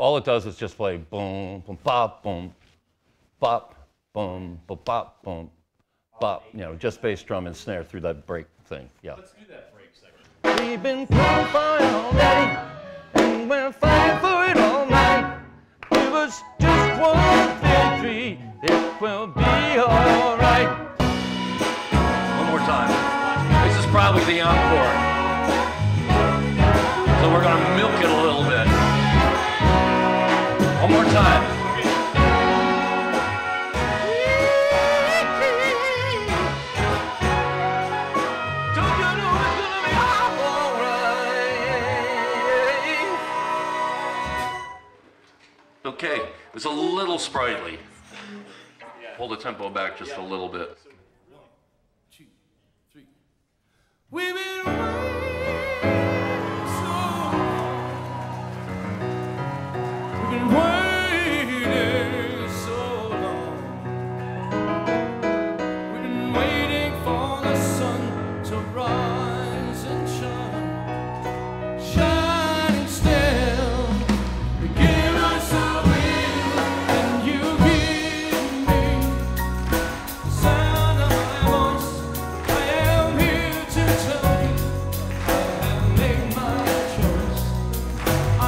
all it does is just play boom, boom, bop, boom, bop, boom, boom, bop, boom, bop. You know, just bass drum and snare through that break thing. Yeah. Let's do that break segment. We've been qualifying all day, and we're fighting for it all night. Give us just one victory, it will be alright. One more time. This is probably the encore. So we're gonna milk it a little bit. One time. Okay, it's a little sprightly. Pull the tempo back just a little bit. We've been waiting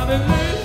I believe.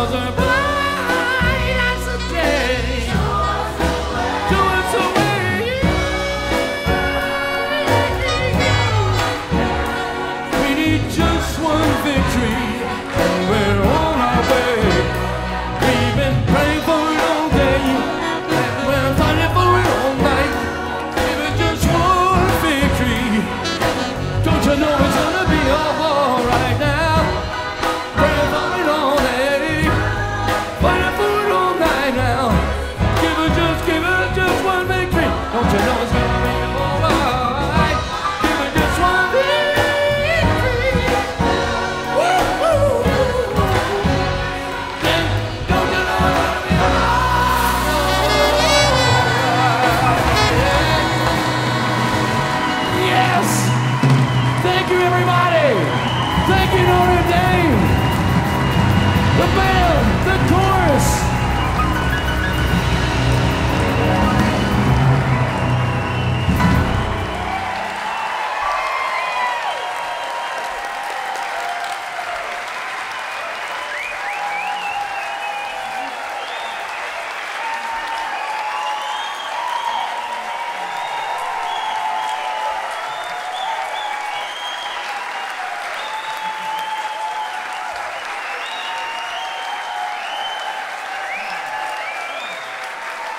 Father. thank you, Notre Dame. The band, the chorus.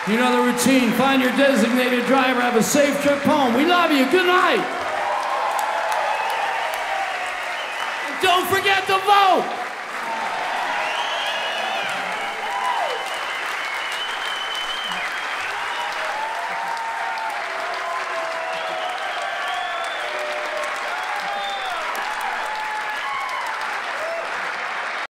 You know the routine. Find your designated driver. Have a safe trip home. We love you. Good night. And don't forget to vote.